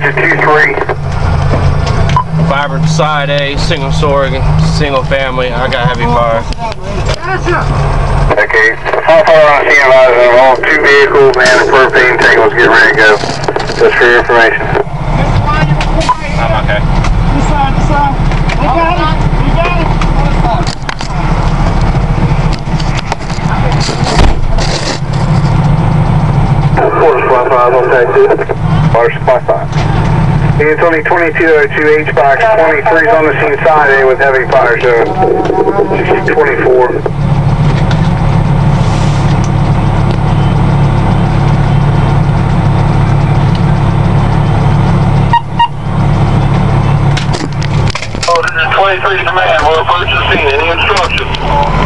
Roger, 2-3. Fiber side A, single story, single family. I got heavy fire. Okay, how far on scene advised involved two vehicles and a propane tank was getting ready to go. Just for your information. I'm okay. Decide, decide. You got it. You got it. Water supply five on tag two. Water supply five. It's only 2202 H-Box, 23's on the scene side A with heavy fire So 24. Twenty-three command, we're approaching scene. Any instructions?